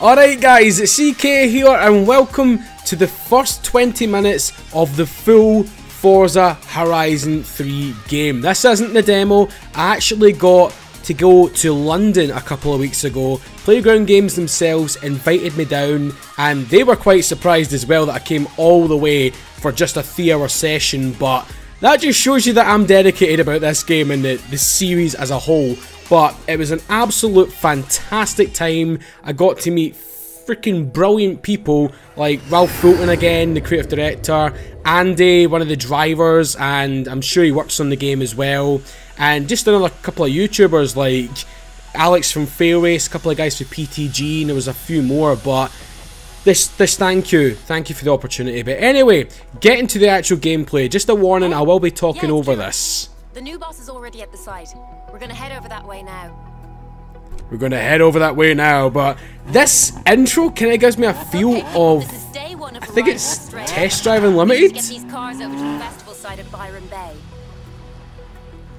Alright guys, EK here and welcome to the first 20 minutes of the full Forza Horizon 3 game. This isn't the demo, I actually got to go to London a couple of weeks ago. Playground Games themselves invited me down and they were quite surprised as well that I came all the way for just a 3 hour session but that just shows you that I'm dedicated about this game and the, the series as a whole. But it was an absolute fantastic time. I got to meet freaking brilliant people like Ralph Fulton again, the creative director, Andy, one of the drivers, and I'm sure he works on the game as well. And just another couple of YouTubers like Alex from Failrace, a couple of guys from PTG, and there was a few more, but this this thank you. Thank you for the opportunity. But anyway getting to the actual gameplay. Just a warning i will be talking over this the new boss is already at the site we're gonna head over that way now we're gonna head over that way now but this intro kind of gives me a feel okay, of, of i think it's test drive unlimited get these cars over to the festival site at byron bay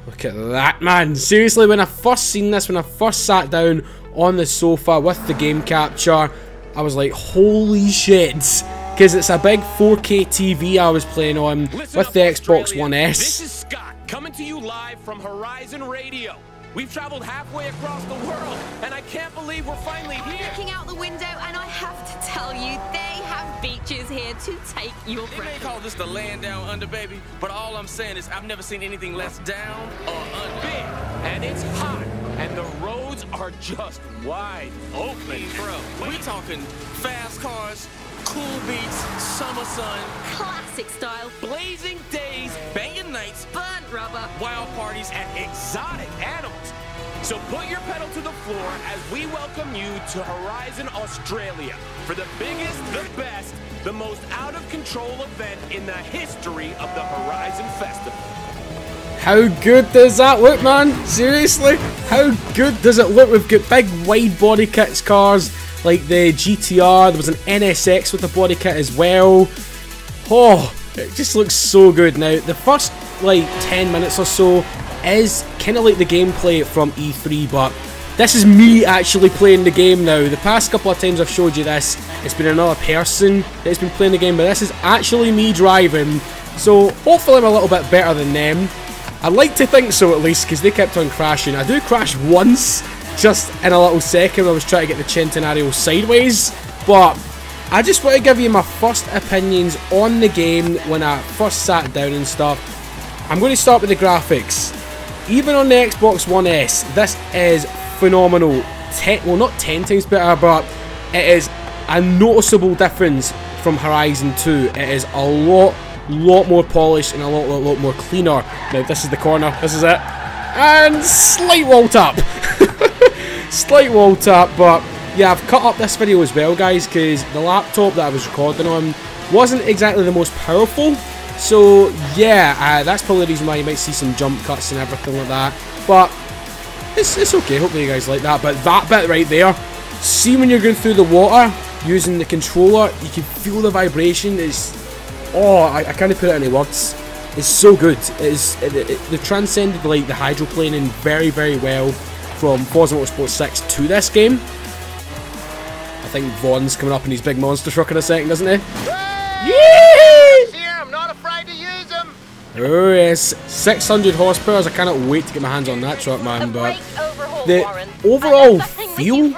look at that man seriously when i first seen this when i first sat down on the sofa with the game capture I was like, holy shit. Because it's a big 4K TV I was playing on Listen with the Xbox Australia. One S. This is Scott, coming to you live from Horizon Radio. We've traveled halfway across the world, and I can't believe we're finally here. Looking out the window, and I have to tell you, they have beaches here to take your breath. They may call this the land down under, baby, but all I'm saying is I've never seen anything less down or under. Big, and it's hot, and the roads are just wide open. Bro, we're talking fast cars, cool beats, summer sun, classic style, blazing days, banging nights, burnt rubber, wild parties, and exotic animals. So put your pedal to the floor as we welcome you to Horizon Australia for the biggest, the best, the most out of control event in the history of the Horizon Festival. How good does that look, man? Seriously? How good does it look? We've got big wide body kits cars like the GTR. There was an NSX with a body kit as well. Oh, it just looks so good. Now, the first like 10 minutes or so is kind of like the gameplay from E3, but this is me actually playing the game now. The past couple of times I've showed you this, it's been another person that's been playing the game, but this is actually me driving. So hopefully I'm a little bit better than them. I'd like to think so at least, because they kept on crashing. I do crash once, just in a little second I was trying to get the Centenario sideways, but I just want to give you my first opinions on the game when I first sat down and stuff. I'm going to start with the graphics. Even on the Xbox One S, this is phenomenal. Ten, well, not 10 times better, but it is a noticeable difference from Horizon 2. It is a lot, lot more polished and a lot, lot, lot more cleaner. Now, this is the corner. This is it. And slight wall tap. slight wall tap, but yeah, I've cut up this video as well, guys, because the laptop that I was recording on wasn't exactly the most powerful. So, yeah, uh, that's probably the reason why you might see some jump cuts and everything like that. But, it's, it's okay, hopefully you guys like that. But that bit right there, see when you're going through the water, using the controller, you can feel the vibration. It's, oh, I, I can't put it in words. It's so good. It is, it, it, they've transcended like the hydroplaning very, very well from Forza Motorsport 6 to this game. I think Vaughn's coming up in his big monster truck in a second, doesn't he? Yeah! Here, I'm not afraid to use them. Oh yes, 600 horsepower. I cannot wait to get my hands on that truck, man. But the overall feel.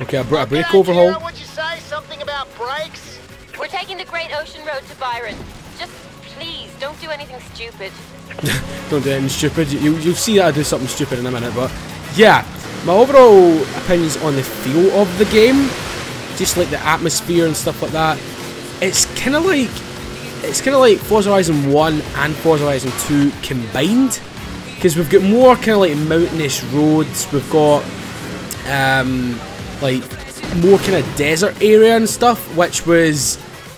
Okay, I a, a brake overhaul. What'd you say? Something about brakes? We're taking the Great Ocean Road to Byron. Just please, don't do anything stupid. don't do anything stupid. You, you'll see that I do something stupid in a minute, but yeah. My overall opinions on the feel of the game, just like the atmosphere and stuff like that, it's kind of like it's kind of like Forza Horizon 1 and Forza Horizon 2 combined, because we've got more kind of like mountainous roads, we've got um, like more kind of desert area and stuff, which was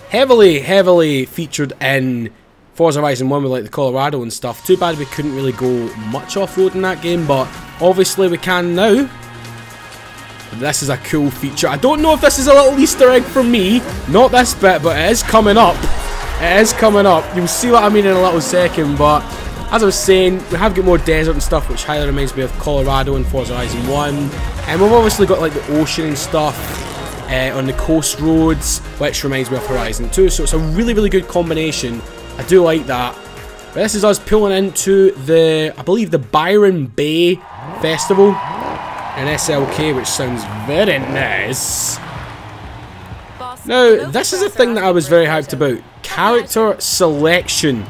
heavily, heavily featured in Forza Horizon 1 with like the Colorado and stuff. Too bad we couldn't really go much off-road in that game, but obviously we can now. This is a cool feature. I don't know if this is a little Easter egg for me. Not this bit, but it is coming up. It is coming up. You'll see what I mean in a little second, but as I was saying, we have got more desert and stuff, which highly reminds me of Colorado and Forza Horizon 1. And we've obviously got like the ocean and stuff uh, on the coast roads, which reminds me of Horizon 2. So it's a really, really good combination. I do like that. But this is us pulling into the, I believe, the Byron Bay Festival in SLK, which sounds very nice. Now, this is a thing that I was very hyped about. Character selection.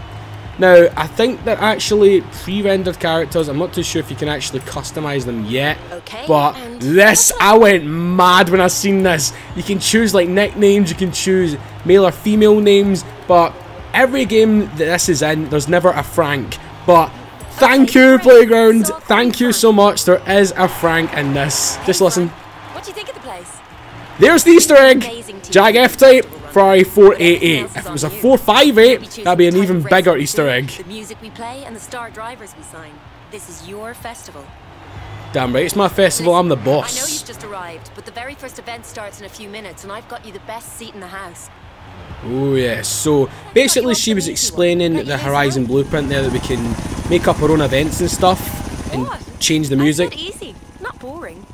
Now, I think they're actually pre-rendered characters. I'm not too sure if you can actually customize them yet. Okay, but this, I went mad when I seen this. You can choose like nicknames, you can choose male or female names, but every game that this is in, there's never a Frank. But thank you, Playground. Thank you so much. There is a Frank in this. Just listen. What do you think of? There's the Easter egg. Jag F-Type, Ferrari 488. If it was a 458, that'd be an even bigger Easter egg. The music we play and the star drivers we sign. This is your festival. Damn right, it's my festival, I'm the boss. I know you've just arrived, but the very first event starts in a few minutes, and I've got you the best seat in the house. Oh yes, so basically she was explaining the Horizon blueprint there that we can make up our own events and stuff and change the music. said easy, not boring.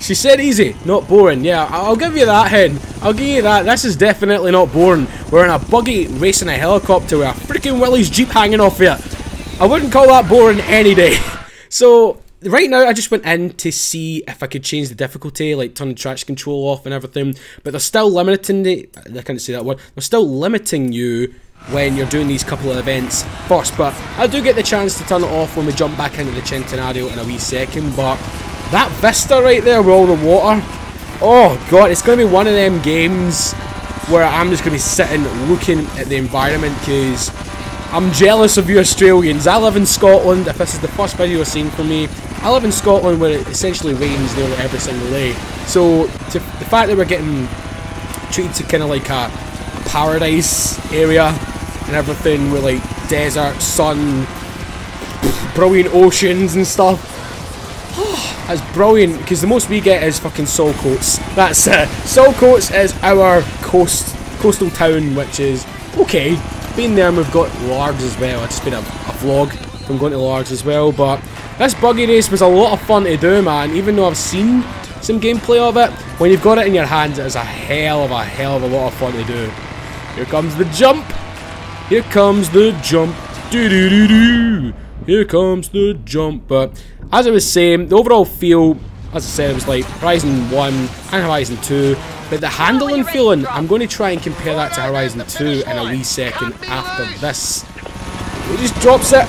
She said easy, not boring. Yeah, I'll give you that, Hen. I'll give you that. This is definitely not boring. We're in a buggy racing a helicopter with a freaking Willys Jeep hanging off it. I wouldn't call that boring any day. So, right now I just went in to see if I could change the difficulty, like turn the traction control off and everything. But they're still limiting the... I can't say that word. They're still limiting you when you're doing these couple of events first. But I do get the chance to turn it off when we jump back into the Centenario in a wee second. But that vista right there with all the water, oh god, it's going to be one of them games where I'm just going to be sitting looking at the environment because I'm jealous of you Australians. I live in Scotland. If this is the first video you've seen from me, I live in Scotland where it essentially rains nearly every single day. So to, the fact that we're getting treated to kind of like a, a paradise area and everything with like desert, sun, brilliant oceans and stuff. That's brilliant because the most we get is fucking Saltcoats. That's it. Saltcoats is our coast coastal town, which is okay. Been there and we've got Largs as well. It's been a, a vlog from going to Largs as well. But this buggy race was a lot of fun to do, man. Even though I've seen some gameplay of it, when you've got it in your hands, it is a hell of a hell of a lot of fun to do. Here comes the jump. Here comes the jump. Do do do do. Here comes the jump. But as I was saying, the overall feel, as I said, it was like Horizon 1 and Horizon 2. But the handling feeling, I'm going to try and compare that to Horizon 2 in a wee second after this. He just drops it.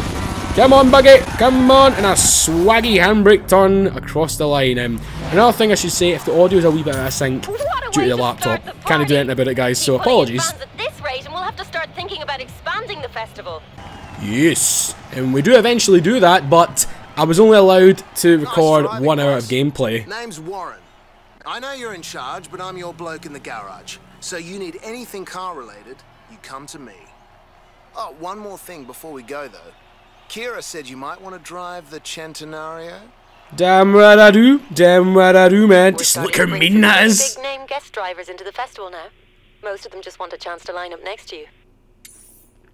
Come on, buggy. Come on. And a swaggy handbrake turn across the line. Um, another thing I should say, if the audio is a wee bit out of sync due to the laptop, the can't do anything about it, guys, so apologies. at this rate, and we'll have to start thinking about expanding the festival. Yes, and we do eventually do that, but I was only allowed to record driving, one hour of gameplay. Name's Warren. I know you're in charge, but I'm your bloke in the garage. So you need anything car related, you come to me. Oh, one more thing before we go though. Kira said you might want to drive the Centenario. Damn right I do, damn right I do, man. We're Just look how mean some that really is. Big name guest drivers into the festival now. Most of them just want a chance to line up next to you.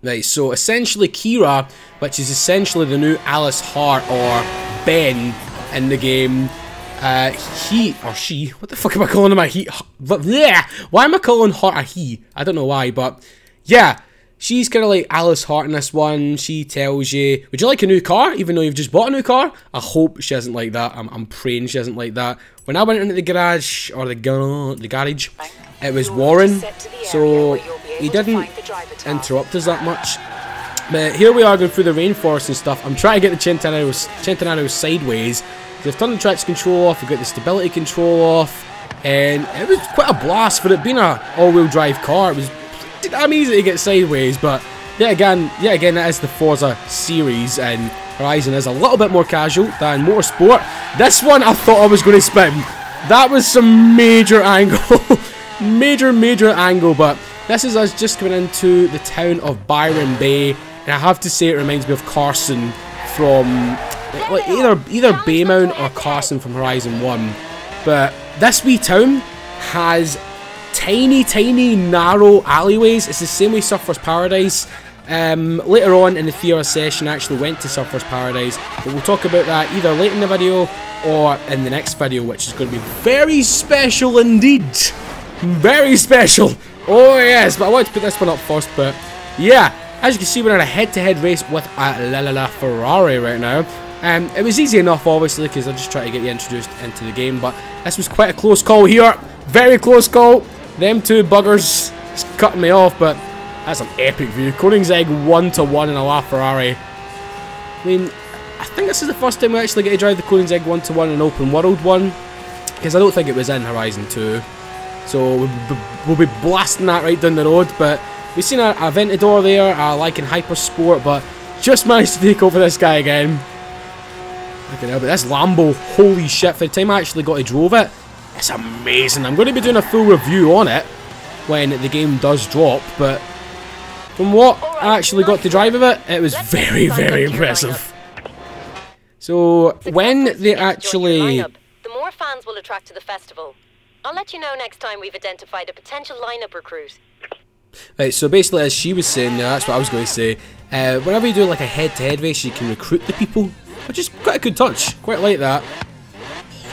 Right, so essentially Kira, which is essentially the new Alice Hart or Ben in the game, uh, he or she, what the fuck am I calling him a he? Yeah, why am I calling her a he? I don't know why, but yeah, she's kind of like Alice Hart in this one. She tells you, "Would you like a new car?" Even though you've just bought a new car. I hope she isn't like that. I'm, I'm praying she isn't like that. When I went into the garage or the gar- the garage, it was Warren, so he didn't interrupt us that much. But here we are going through the rainforest and stuff. I'm trying to get the Centenario, Centenario sideways. They've turned the traction control off, we've got the stability control off, and it was quite a blast for it being a all-wheel drive car. It was pretty damn easy to get sideways, but yeah, again, yeah, again, that is the Forza series, and Horizon is a little bit more casual than Motorsport. This one, I thought I was going to spin. That was some major angle, major, major angle, but this is us just coming into the town of Byron Bay, and I have to say it reminds me of Carson from like either either Baymount or Carson from Horizon 1. But this wee town has tiny, tiny, narrow alleyways. It's the same way Surfer's Paradise. Um, later on in the Theora session, I actually went to Surfer's Paradise, but we'll talk about that either late in the video or in the next video, which is going to be very special indeed. Very special. Oh yes, but I wanted to put this one up first, but yeah, as you can see, we're in a head-to-head -head race with a La La La Ferrari right now. Um, it was easy enough, obviously, because I just tried to get you introduced into the game, but this was quite a close call here. Very close call. Them two buggers cutting me off, but that's an epic view. Koenigsegg one-to-one in a La Ferrari. I mean, I think this is the first time we actually get to drive the Koenigsegg one-to-one in an open world one, because I don't think it was in Horizon 2. So we'll, be blasting that right down the road, but we've seen a, Aventador there, a Lykan Hypersport, but just managed to take over this guy again. Look at that, but this Lambo, holy shit, for the time I actually got to drove it, it's amazing. I'm going to be doing a full review on it when the game does drop, but from what I actually got to drive of it, it was very, very impressive. So, when they actually... The more fans will attract to the festival. I'll let you know next time we've identified a potential lineup recruit. Right, so basically, as she was saying, that's what I was going to say. Uh, whenever you do like a head-to-head -head race, you can recruit the people, which is quite a good touch. Quite like that.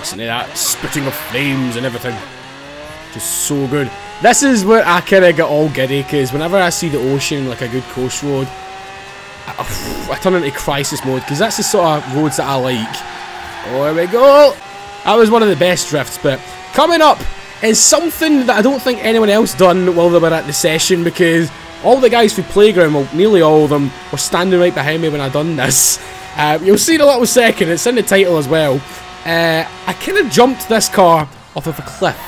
Listen to that spitting of flames and everything. Just so good. This is where I kind of get all giddy, because whenever I see the ocean, like a good coast road, I, I turn into crisis mode, because that's the sort of roads that I like. Oh, here we go! That was one of the best drifts, but coming up is something that I don't think anyone else done while they were at the session, because all the guys from Playground, well, nearly all of them, were standing right behind me when I done this. Uh, you'll see in a little second, it's in the title as well. Uh, I kind of jumped this car off of a cliff.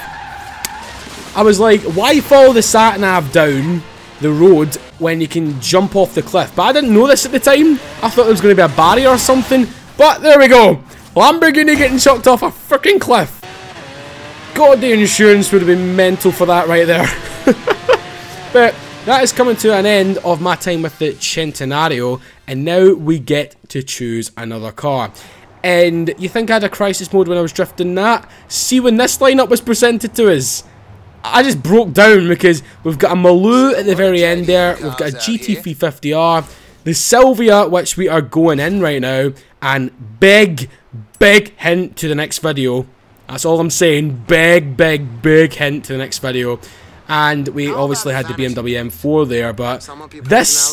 I was like, why follow the sat nav down the road when you can jump off the cliff? But I didn't know this at the time. I thought there was going to be a barrier or something. But there we go. Lamborghini getting chucked off a freaking cliff. God, the insurance would have been mental for that right there. but that is coming to an end of my time with the Centenario. And now we get to choose another car. And you think I had a crisis mode when I was drifting that? See when this lineup was presented to us? I just broke down because we've got a Maloo at the very end there. We've got a GT350R, the Silvia, which we are going in right now, and big, big hint to the next video. That's all I'm saying. Big, big, big hint to the next video. And we obviously had the BMW M4 there, but this...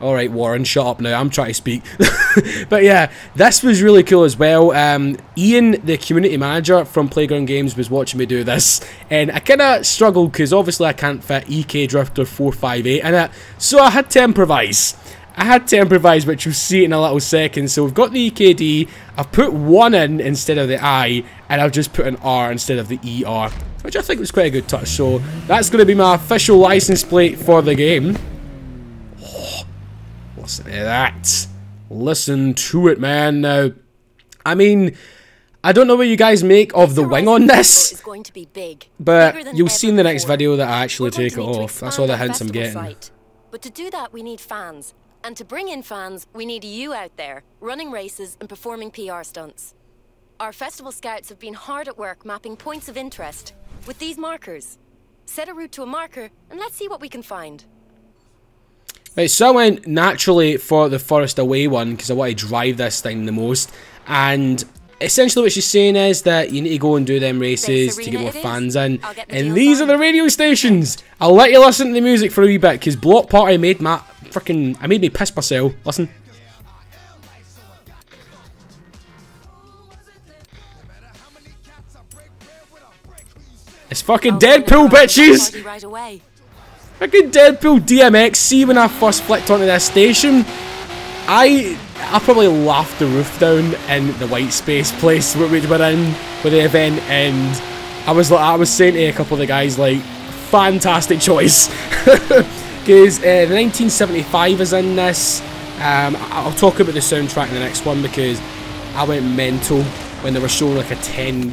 Alright, Warren, shut up now. I'm trying to speak. but yeah, this was really cool as well. Um, Ian, the community manager from Playground Games, was watching me do this. And I kind of struggled because obviously I can't fit EK Drifter 458 in it. So I had to improvise. I had to improvise, which you'll see in a little second. So we've got the EKD. I've put one in instead of the I. And I've just put an R instead of the ER. Which I think was quite a good touch. So that's going to be my official license plate for the game. Listen to that. Listen to it, man. Now, I mean, I don't know what you guys make of the wing on this, but you'll see in the next video that I actually take it off. That's all the hints I'm getting. But to do that, we need fans. And to bring in fans, we need you out there, running races and performing PR stunts. Our festival scouts have been hard at work mapping points of interest with these markers. Set a route to a marker, and let's see what we can find. Right, so I went naturally for the Forest Away one because I want to drive this thing the most. And essentially what she's saying is that you need to go and do them races to get more fans in. And these are the radio stations. I'll let you listen to the music for a wee bit because Block Party made my freaking... I made me piss myself. Listen. It's fucking Deadpool, bitches! Fucking Deadpool DMX, see when I first flicked onto this station, I I probably laughed the roof down in the white space place we were in for the event and I was like I was saying to a couple of the guys like fantastic choice because uh, the 1975 is in this um, I'll talk about the soundtrack in the next one because I went mental when they were showing like a 10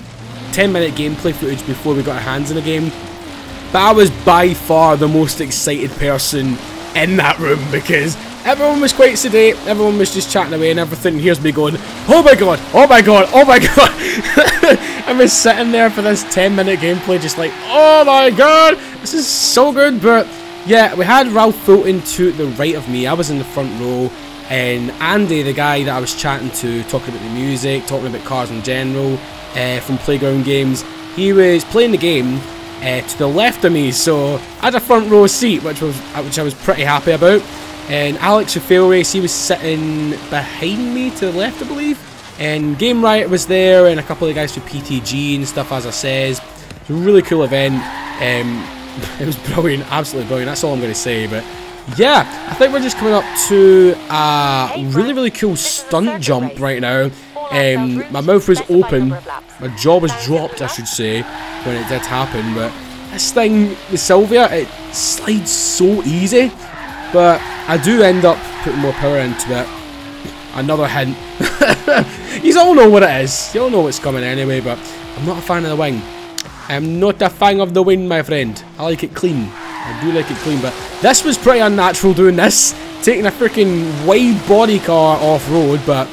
10 minute gameplay footage before we got our hands in the game but I was by far the most excited person in that room because everyone was quite sedate, everyone was just chatting away and everything. here's me going, oh my god, oh my god, oh my god. I was sitting there for this 10 minute gameplay just like, oh my god, this is so good. But yeah, we had Ralph Fulton to the right of me. I was in the front row. And Andy, the guy that I was chatting to, talking about the music, talking about cars in general, uh, from Playground Games, he was playing the game uh, to the left of me, so I had a front row seat, which was which I was pretty happy about. And Alex Failrace, he was sitting behind me to the left, I believe. And Game Riot was there, and a couple of guys from PTG and stuff, as I says. It was a really cool event. Um, it was brilliant, absolutely brilliant. That's all I'm going to say. But yeah, I think we're just coming up to a really, really cool stunt jump right now. Um, my mouth was open, my jaw was dropped, I should say, when it did happen. But this thing, the Silvia, it slides so easy. But I do end up putting more power into it. Another hint. you all know what it is. You all know what's coming anyway, but I'm not a fan of the wing. I'm not a fan of the wind, my friend. I like it clean. I do like it clean, but this was pretty unnatural doing this. Taking a freaking wide body car off-road, but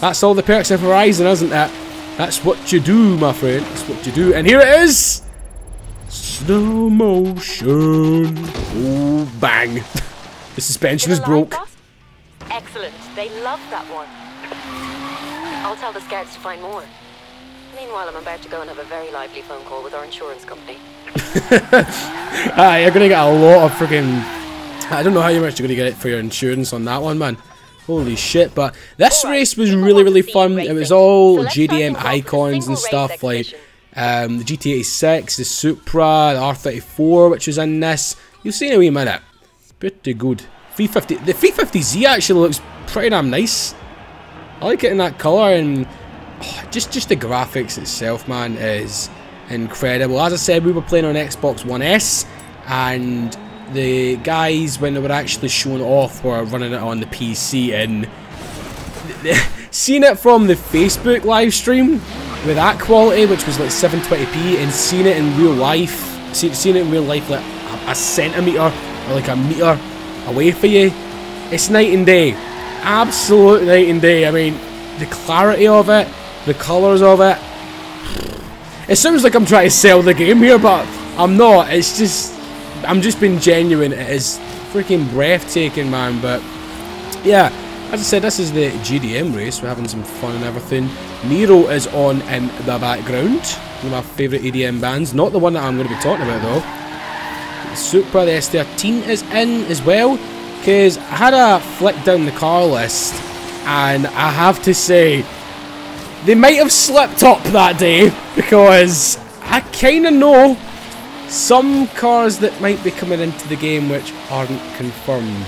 that's all the perks of Horizon, isn't it? That's what you do, my friend. That's what you do. And here it is! Slow motion. Oh, bang. the suspension is broke. Excellent. They love that one. I'll tell the scouts to find more. Meanwhile, I'm about to go and have a very lively phone call with our insurance company. ah, you're gonna get a lot of freaking. I don't know how much you're gonna get it for your insurance on that one, man. Holy shit! But this right, race was really, really fun. It was all so JDM icons and stuff like um, the GT86, the Supra, the R34, which was in this. You'll see in a wee minute. Pretty good. 350. The 350Z actually looks pretty damn nice. I like it in that colour and just just the graphics itself, man, is incredible. As I said, we were playing on Xbox One S, and the guys, when they were actually showing off, were running it on the PC, and seeing it from the Facebook live stream with that quality, which was like 720p, and seeing it in real life, seeing it in real life like a, a centimetre or like a metre away for you, it's night and day. Absolute night and day. I mean, the clarity of it, the colours of it, it sounds like I'm trying to sell the game here, but I'm not. It's just, I'm just being genuine. It is freaking breathtaking, man. But yeah, as I said, this is the JDM race. We're having some fun and everything. Nero is on in the background. One of my favourite EDM bands. Not the one that I'm going to be talking about though. Supra, the S13 is in as well. Because I had a flick down the car list. And I have to say, they might have slipped up that day because I kind of know some cars that might be coming into the game which aren't confirmed.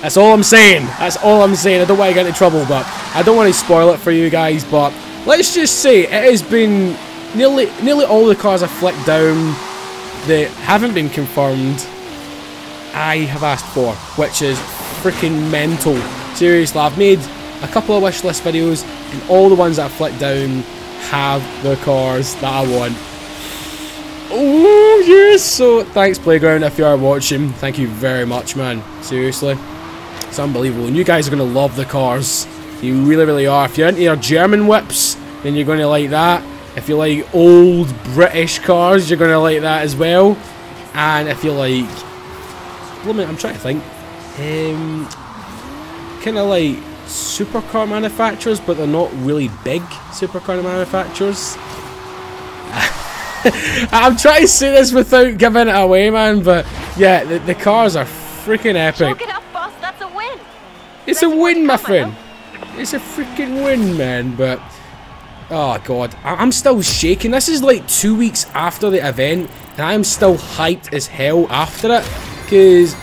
That's all I'm saying. That's all I'm saying. I don't want to get into trouble, but I don't want to spoil it for you guys. But let's just say it has been nearly nearly all the cars I flicked down that haven't been confirmed. I have asked for, which is freaking mental. Seriously, I've made a couple of wish list videos, and all the ones that I flicked down have the cars that I want. Oh, yes! So, thanks, Playground, if you are watching. Thank you very much, man. Seriously. It's unbelievable. And you guys are going to love the cars. You really, really are. If you're into your German whips, then you're going to like that. If you like old British cars, you're going to like that as well. And if you like... I'm trying to think. Um, kind of like supercar manufacturers, but they're not really big supercar manufacturers. I'm trying to say this without giving it away, man, but yeah, the, the cars are freaking epic. It up, boss. That's a win. It's a win, my friend. It's a freaking win, man, but... Oh, God. I'm still shaking. This is like two weeks after the event, and I'm still hyped as hell after it, because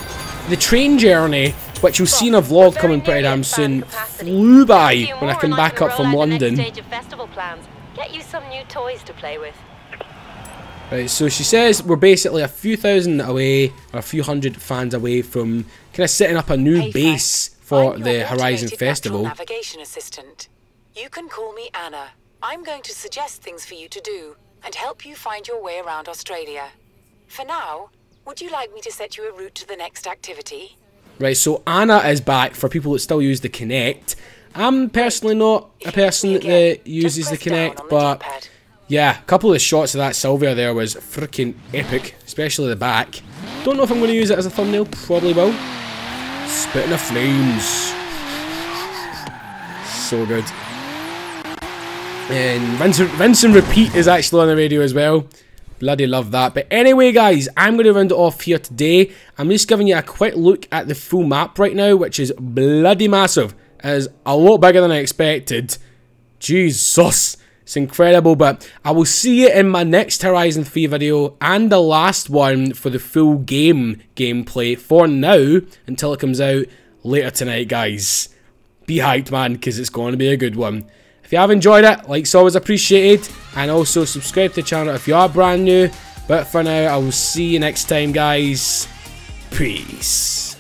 the train journey which you'll see in a vlog coming pretty damn soon, flew by when I come back up from London. Get you some new toys to play with. Right, so she says we're basically a few thousand away, or a few hundred fans away from kind of setting up a new base for the Horizon Festival. Navigation assistant. You can call me Anna. I'm going to suggest things for you to do and help you find your way around Australia. For now, would you like me to set you a route to the next activity? Right, so Anna is back for people that still use the Kinect. I'm personally not a person that uses the Kinect, but yeah, a couple of shots of that Silvia there was freaking epic, especially the back. Don't know if I'm going to use it as a thumbnail, probably will. Spitting the flames. So good. And rinse, rinse and repeat is actually on the radio as well. Bloody love that. But anyway, guys, I'm going to round it off here today. I'm just giving you a quick look at the full map right now, which is bloody massive. It is a lot bigger than I expected. Jesus. It's incredible, but I will see you in my next Horizon 3 video and the last one for the full game gameplay for now until it comes out later tonight, guys. Be hyped, man, because it's going to be a good one. If you have enjoyed it, likes always appreciated, and also subscribe to the channel if you are brand new. But for now, I will see you next time, guys. Peace.